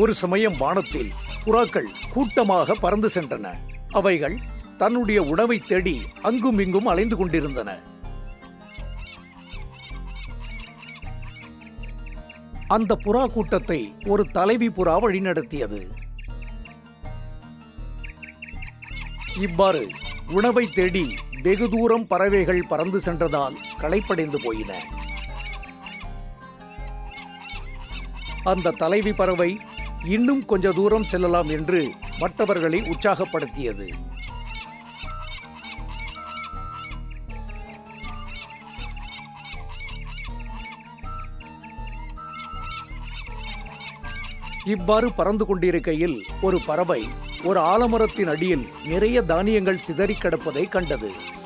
ஒரு சமயம் வானத்தில் புறாக்கள் கூட்டமாக பறந்து சென்றன. அவைகள் தன்னுடைய உணவை தேடி அங்கும் இங்கும் அலைந்து கொண்டிருந்தன. அந்த புறா கூட்டத்தை ஒரு தலைவி புறா வழிநடத்தியது. இவ்வாறு உணவை தேடி வெகு தூரம் பறவைகள் பறந்து சென்றதால் களைப்படைந்து போயின. அந்த தலைவி பறவை இன்னும் கொஞ்ச தூரம் செல்லலாம் என்று மற்றவர்களை உற்சாகப்படுத்தியது. இவ்வாறு பறந்து கொண்டிருக்கையில் ஒரு பறவை ஒரு ஆலமரத்தின் அடியில் நிறைய தானியங்கள் சிதறிக் கிடப்பதை கண்டது.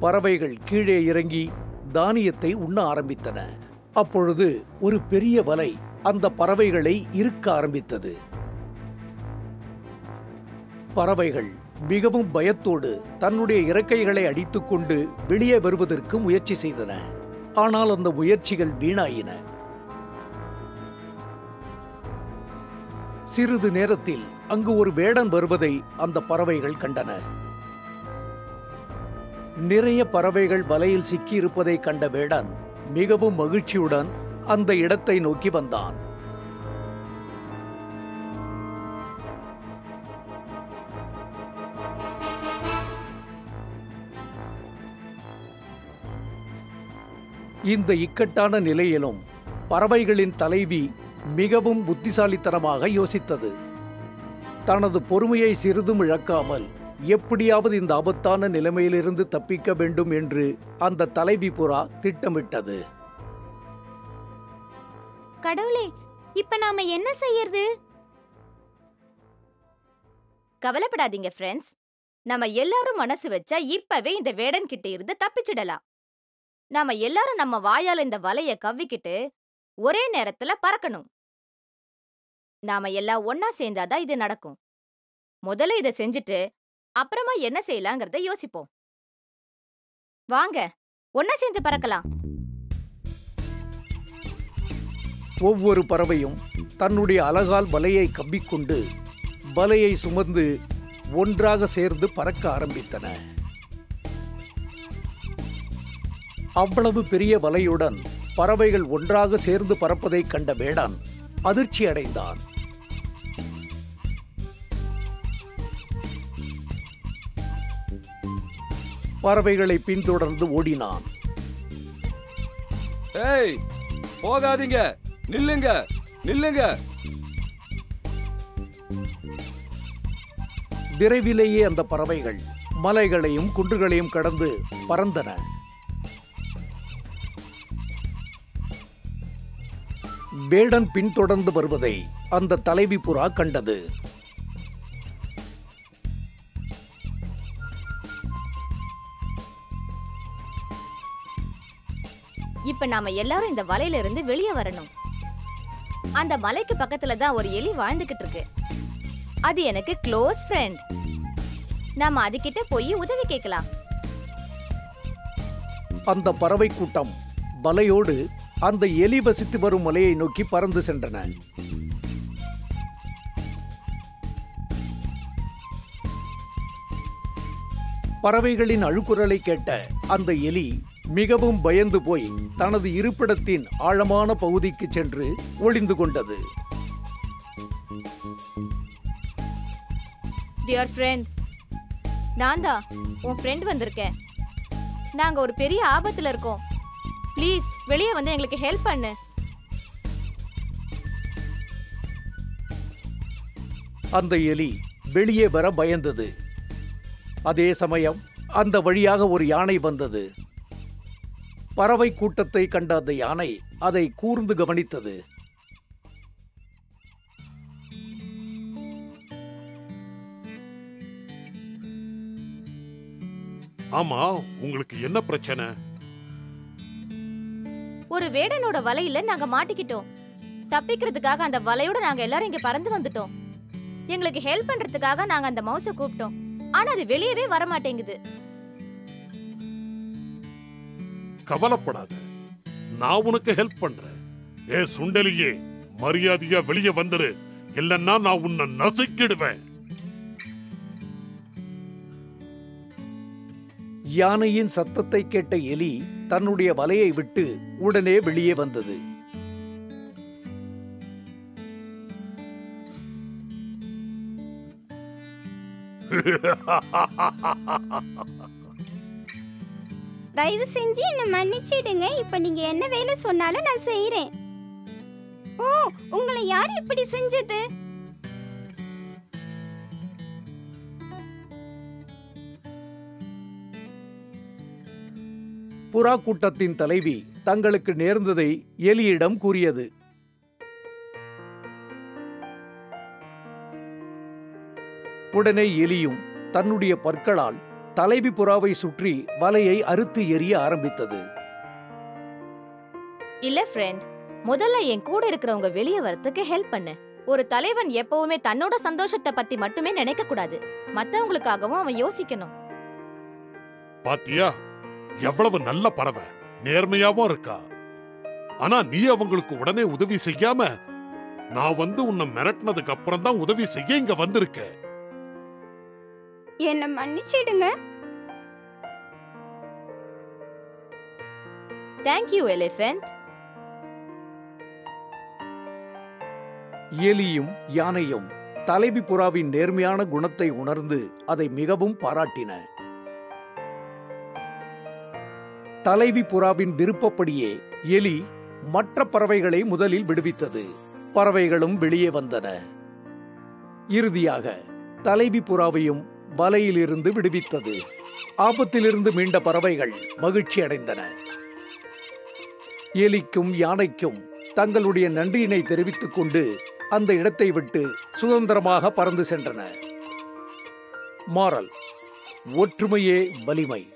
பறவைகள் கீழே இறங்கி தானியத்தை உண்ண ஆரம்பித்தன. அப்பொழுது ஒரு பெரிய வலை அந்த பறவைகளை இருக்க ஆரம்பித்தது. பறவைகள் மிகவும் பயத்தோடு தன்னுடைய இறக்கைகளை அடித்துக்கொண்டு வெளியே வருவதற்கு முயற்சி செய்தன. ஆனால் அந்த முயற்சிகள் வீணாயின. சிறிது நேரத்தில் அங்கு ஒரு வேடன் வருவதை அந்த பறவைகள் கண்டன. நிறைய பறவைகள் வலையில் சிக்கியிருப்பதை கண்ட வேடன் மிகவும் மகிழ்ச்சியுடன் அந்த இடத்தை நோக்கி வந்தான். இந்த இக்கட்டான நிலையிலும் பறவைகளின் தலைவி மிகவும் புத்திசாலித்தனமாக யோசித்தது. தனது பொறுமையை சிறிதும் இழக்காமல் எப்படியாவது இந்த ஆபத்தான நிலைமையிலிருந்து தப்பிக்க வேண்டும் என்று அந்த தலைவி புறா திட்டமிட்டது. கடவுளே இப்ப நாம என்ன செய்யறது? கவலைப்படாதீங்க ஃப்ரெண்ட்ஸ் நம்ம எல்லாரும் மனசு வச்சா இப்பவே இந்த வேடன் கிட்ட இருந்து தப்பிச்சிடலாம். நாம எல்லாரும் நம்ம வாயால இந்த வலைய கவ்விக்கிட்டு ஒரே நேரத்துல பறக்கணும். நாம எல்லாம் ஒன்னா சேர்ந்தாதான் இது நடக்கும். முதல்ல இத செஞ்சுட்டு அப்புறமா என்ன செய்யலாங்கிறத யோசிப்போம். வாங்க ஒன்னா சேர்ந்து பறக்கலாம். ஒவ்வொரு பறவையும் தன்னுடைய அழகால் வலையை கவ்விக்கொண்டு வலையை சுமந்து ஒன்றாக சேர்ந்து பறக்க ஆரம்பித்தன. அவ்வளவு பெரிய வலையுடன் பறவைகள் ஒன்றாக சேர்ந்து பறப்பதைக் கண்ட வேடான் அதிர்ச்சி அடைந்தான் பறவைகளை பின்தொடர்ந்து ஓடினான். ஏய் போகாதீங்க. நில்லுங்க. நில்லுங்க. விரைவிலேயே அந்த பறவைகள் மலைகளையும் குன்றுகளையும் கடந்து பறந்தன. வேடன் பின்தொடர்ந்து வருவதை அந்த தலைவி புறா கண்டது. இப்ப நாம எல்லாரும் இந்த வலையில இருந்து வெளியே வரணும். அந்த மலைக்கு பக்கத்துல தான் ஒரு எலி வாழ்ந்துகிட்டு இருக்கு. அது எனக்கு க்ளோஸ் ஃப்ரெண்ட் நாம அதுகிட்ட போய் உதவி கேட்கலாம். அந்த பறவை கூட்டம் வலையோடு அந்த எலி வசித்து வரும் மலையை நோக்கி பறந்து சென்றன. பறவைகளின் அழுக்குரலை கேட்ட அந்த எலி மிகவும் பயந்து போய் தனது இருப்பிடத்தின் ஆழமான பகுதிக்கு சென்று ஒளிந்து கொண்டது. டியர் ஃப்ரெண்ட் நான் தான் உன் ஃப்ரெண்ட் வந்திருக்கேன். நாங்க ஒரு பெரிய ஆபத்துல இருக்கோம். ப்ளீஸ் வெளியே வந்து எங்களுக்கு ஹெல்ப் பண்ணு. அந்த எலி வெளியே வர பயந்தது. அதே சமயம் அந்த வழியாக ஒரு யானை வந்தது. பறவை கூட்டத்தை கண்ட அந்த யானை அதை கூர்ந்து கவனித்தது. ஆமா உங்களுக்கு என்ன பிரச்சனை? ஒரு வேடனோட வலையில நாங்க மாட்டிக்கிட்டோம். தப்பிக்கிறதுக்காக அந்த வலையோட நாங்க எல்லாரும் இங்க பறந்து வந்துட்டோம். எங்களுக்கு ஹெல்ப் பண்றதுக்காக நாங்க அந்த மவுஸ கூப்பிட்டோம். ஆனா அது வெளியவே வர மாட்டேங்குது கவலைப்படாத. நான் உனக்கு ஹெல்ப் பண்றேன். ஏ சுண்டலியே மரியாதையா வெளியே வந்துரு. இல்லன்னா நான் உன்னை நசுக்கிடுவேன். யானையின் சத்தத்தை கேட்ட எலி தன்னுடைய வலையை விட்டு உடனே வெளியே வந்தது. தயவு செஞ்சு என்ன மன்னிச்சிடுங்க. இப்ப நீங்க என்ன வேலை சொன்னாலும் நான் செய்யறேன் ஓ உங்களை யார் இப்படி செஞ்சது? புறா கூட்டத்தின் தலைவி தங்களுக்கு நேர்ந்ததை எலியிடம் கூறியது. உடனே எலியும் தன்னுடைய பற்களால் தலைவி புறாவை சுற்றி வலையை அறுத்து எறிய ஆரம்பித்தது. இல்ல ஃப்ரெண்ட் முதல்ல என் கூட இருக்கிறவங்க வெளியே வரதுக்கு ஹெல்ப் பண்ணு. ஒரு தலைவன் எப்பவுமே தன்னோட சந்தோஷத்தை பத்தி மட்டுமே நினைக்க கூடாது. மத்தவங்களுக்காகவும் அவன் யோசிக்கணும். பாத்தியா? எவ்வளவு நல்ல பறவை. நேர்மையாவும் இருக்கா. ஆனா நீ அவங்களுக்கு உடனே உதவி செய்யாம நான் வந்து உன்னை மிரட்டினதுக்கு அப்புறம் தான் உதவி செய்ய இங்க வந்திருக்க. என்ன மன்னிச்சிடுங்க. தேங்க்யூ எலிஃபென்ட் எலியும் யானையும் தலைவி புறாவின் நேர்மையான குணத்தை உணர்ந்து அதை மிகவும் பாராட்டின. தலைவி புறாவின் விருப்பப்படியே எலி மற்ற பறவைகளை முதலில் விடுவித்தது. பறவைகளும் வெளியே வந்தன. இறுதியாக தலைவி புறாவையும் வலையிலிருந்து விடுவித்தது. ஆபத்திலிருந்து மீண்ட பறவைகள் மகிழ்ச்சி அடைந்தன. எலிக்கும் யானைக்கும் தங்களுடைய நன்றியினை தெரிவித்துக் கொண்டு அந்த இடத்தை விட்டு சுதந்திரமாக பறந்து சென்றன. மாறல் ஒற்றுமையே வலிமை.